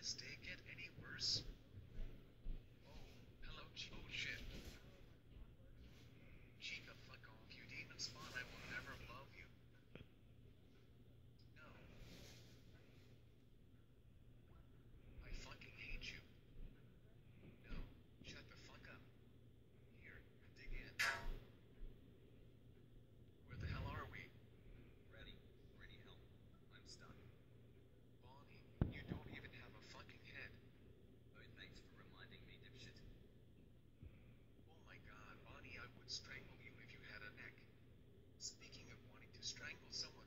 this day get any worse? Oh, hello, oh shit. strangle you if you had a neck. Speaking of wanting to strangle someone,